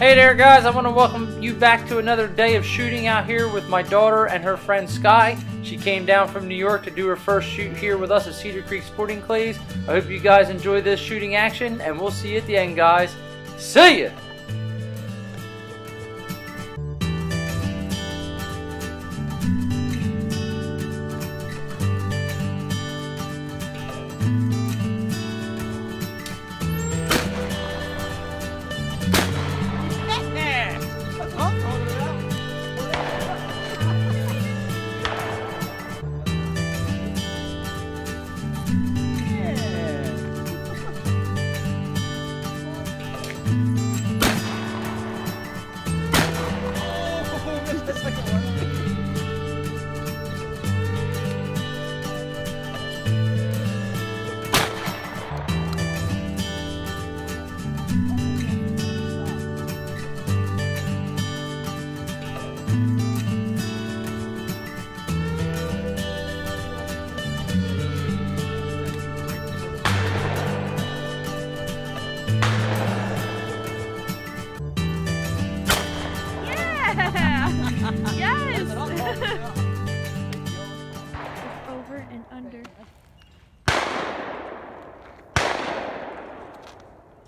Hey there guys, I want to welcome you back to another day of shooting out here with my daughter and her friend Sky. She came down from New York to do her first shoot here with us at Cedar Creek Sporting Clays. I hope you guys enjoy this shooting action and we'll see you at the end guys. See ya! Under.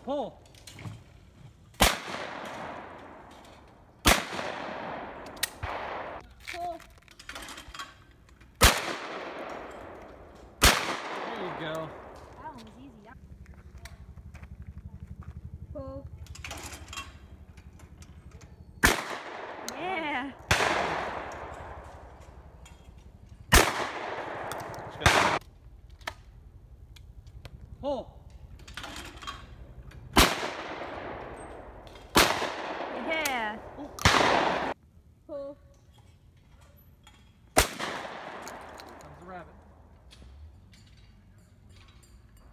Pull! Pull. There you go. That one was easy. Pull. Yeah. Pull! Yeah. Pull. Comes the rabbit.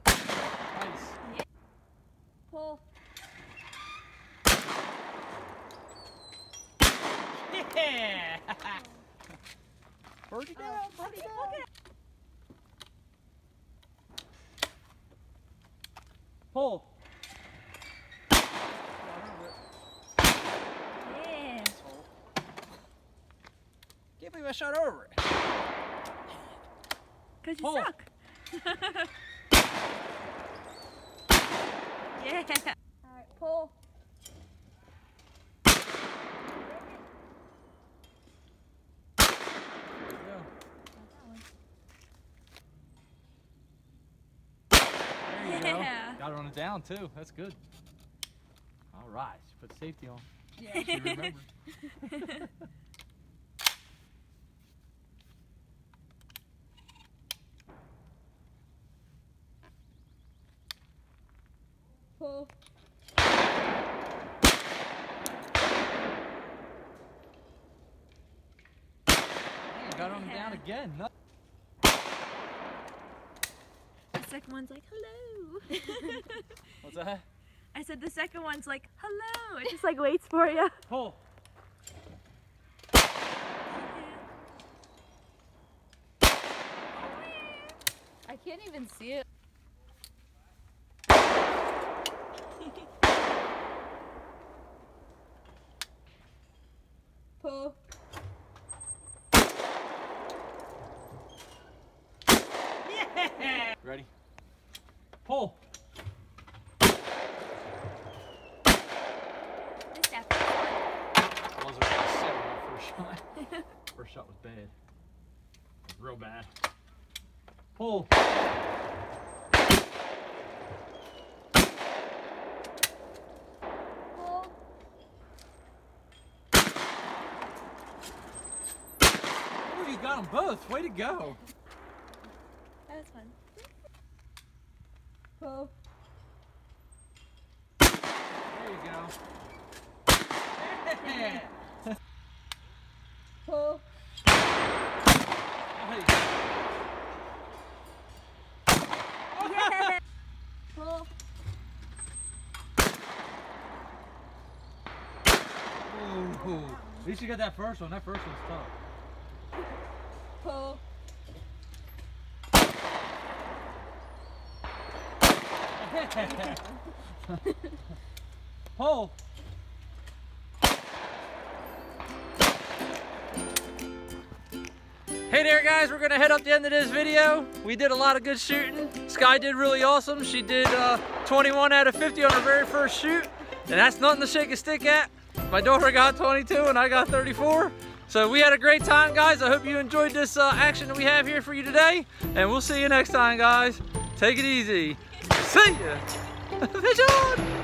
Nice. Pull. Yeah! Birdie down, oh, birdie down. Pull. Yeah. Can't believe I shot over it. Cause you Pull. suck. yeah. Alright, pull. There you go. Yeah. On it down too. That's good. All right. She put safety on. Yeah. She remembered. Pull. Got her on down again. No- The second one's like, hello. What's that? I said the second one's like, hello. It just like waits for you. Pull. I can't even see it. Pull. Ready? Pull. Wasn't really set on that first shot. first shot was bad. Real bad. Pull. Pull. Oh, you got them both. Way to go. That was fun. Pull. There you go. Yeah. Pull. Hey. Yeah. Ooh. At least you got that first one. That first one's tough. Pull. Pull. Hey there guys, we're gonna head up the end of this video. We did a lot of good shooting. Sky did really awesome. She did uh, 21 out of 50 on her very first shoot. And that's nothing to shake a stick at. My daughter got 22 and I got 34. So we had a great time guys. I hope you enjoyed this uh, action that we have here for you today. And we'll see you next time guys. Take it easy. See ya. Fish on.